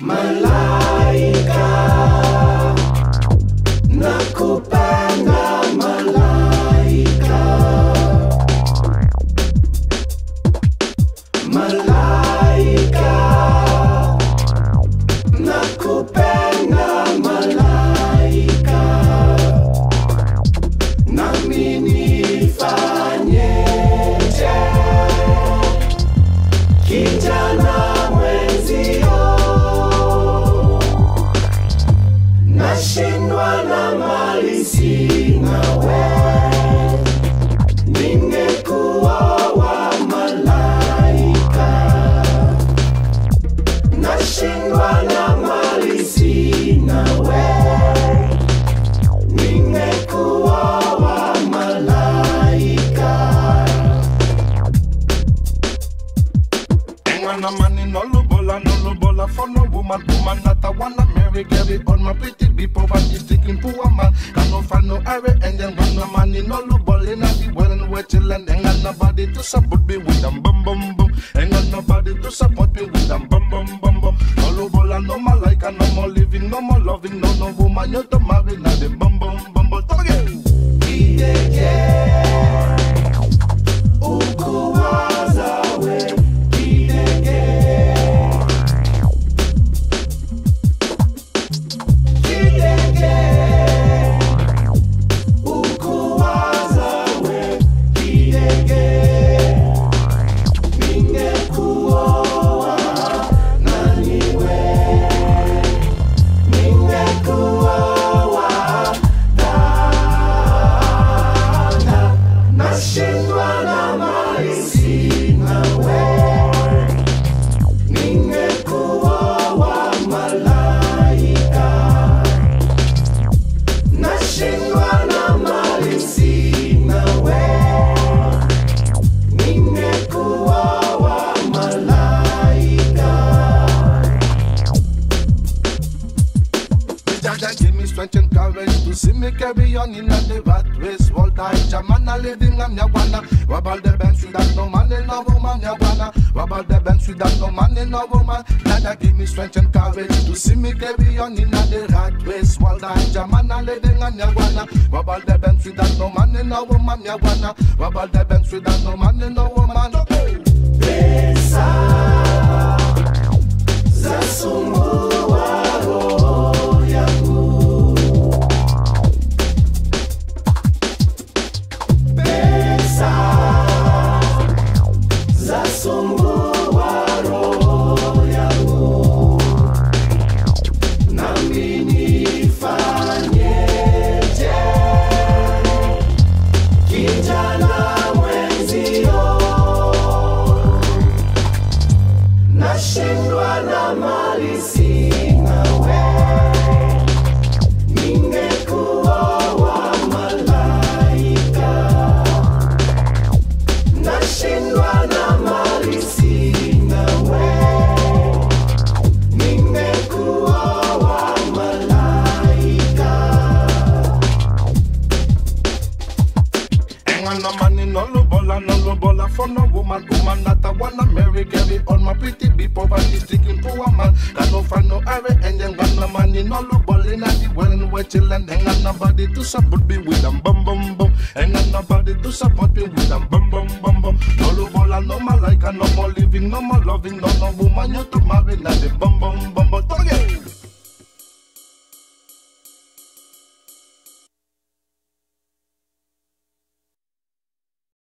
Malaika Wanna carry on my pretty be poverty sticking poor man. Can no find no area, and then want no money, no lubola, in the well and we're chillin'. Ain't got nobody to support me with them bum bum bum. Ain't got nobody to support me with them bum bum bum bum. No lubola, no malaika, no more living, no more loving, no no woman, you to marry, now the bum bum bum bum. Talk again. Kidege ukuwaza carry on in the rat race. All time, Jaman a living on ya wanna. Wabal the bench without no man in no woman ya wanna. Wabal the bench without no man in no woman. Jaja give me strength and courage to see me carry on in the rat race. All time, Jaman a living on ya wanna. Wabal the bench without no man in no woman ya wanna. Wabal the bench without no man in no woman. pesa Ain't got no money, no lubola, no lubola for no woman, woman that I wanna marry, carry on my pretty be poverty sticking poor man. Got no find no area, and then got no money, no lubola, in the well and we're chillin'. Ain't got nobody to support me with them bum bum bum. Ain't got nobody to support me with them bum bum bum bum. No lubola, no more like malaika, no more living, no more loving, no no woman you to marry, now the